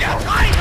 You're